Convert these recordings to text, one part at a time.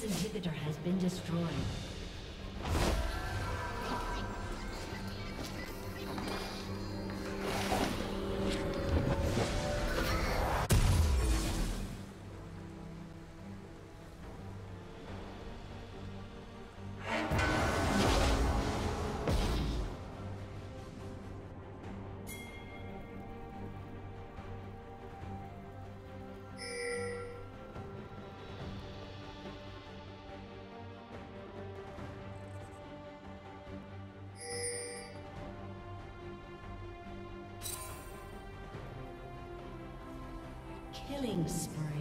Team's inhibitor has been destroyed. Killing spree.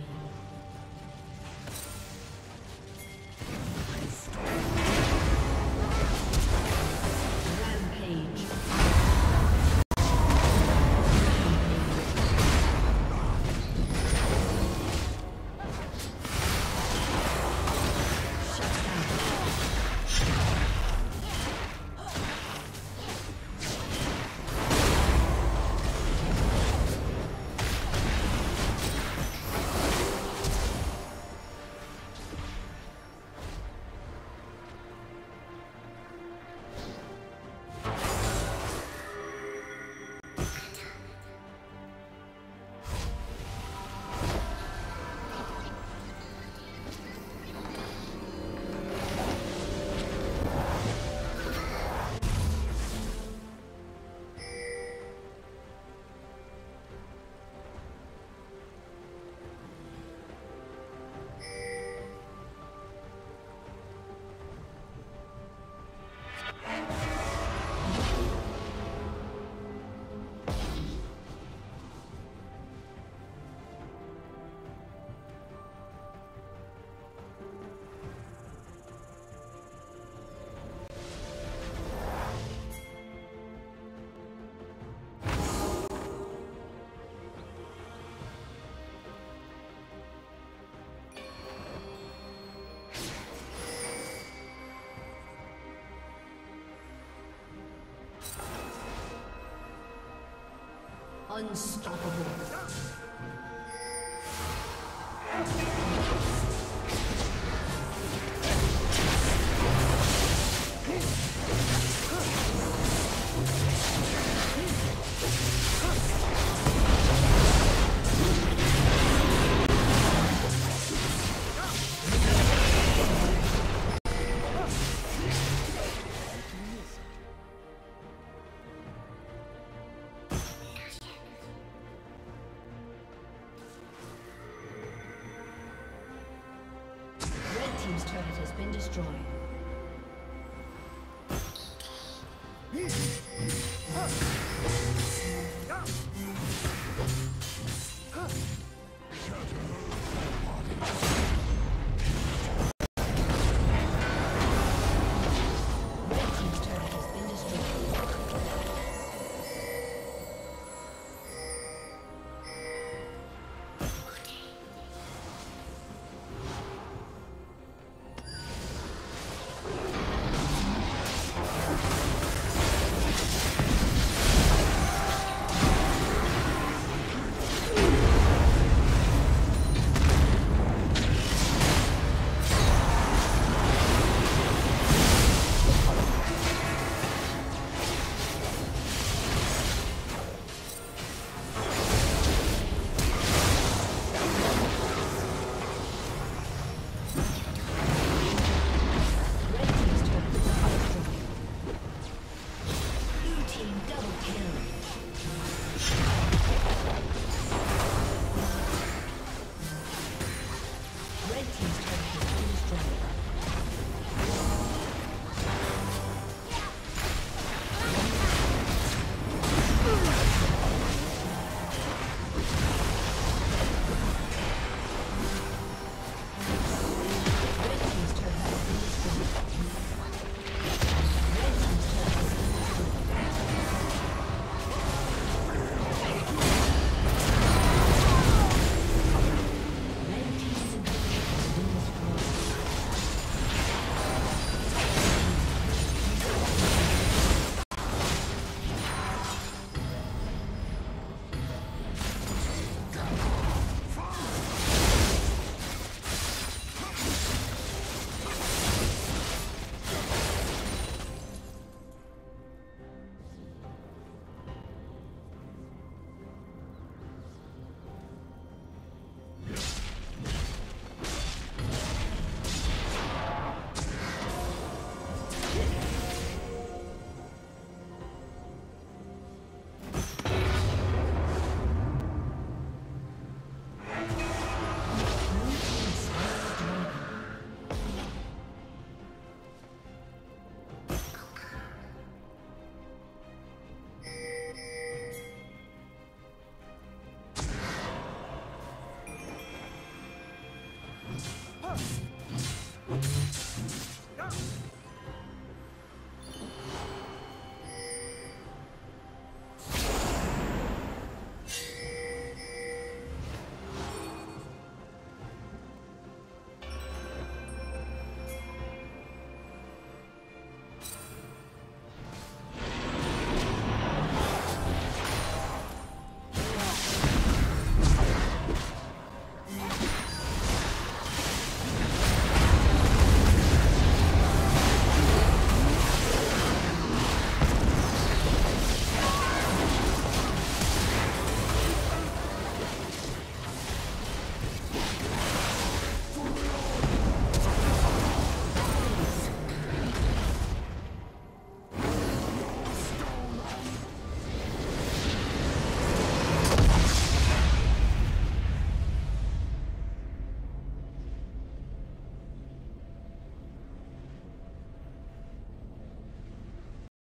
Unstoppable.